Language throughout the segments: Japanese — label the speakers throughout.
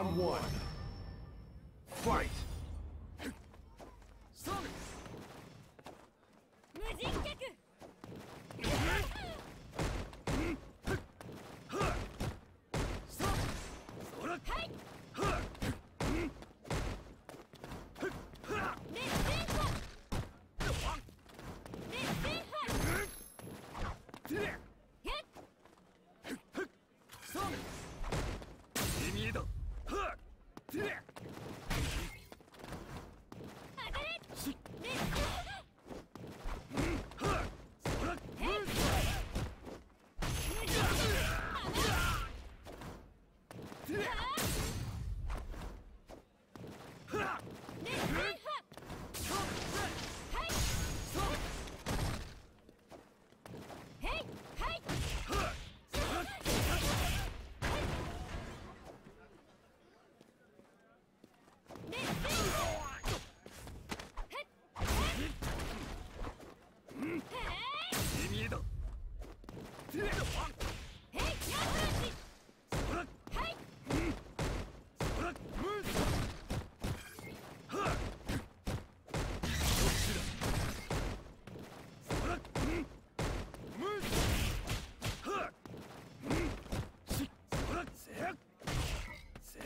Speaker 1: Round one. Fight!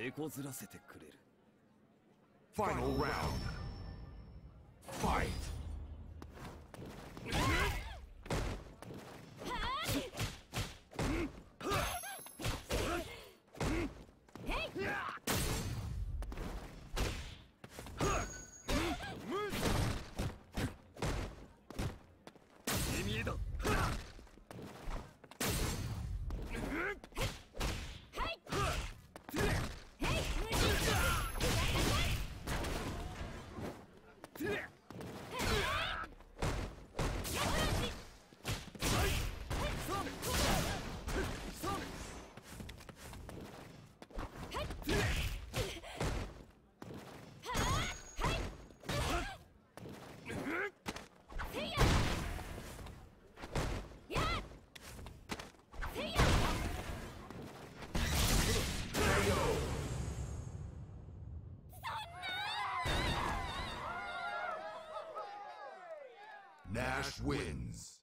Speaker 2: 手こずらせてくれる。
Speaker 1: Final round. Nash wins.